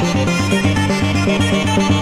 Thank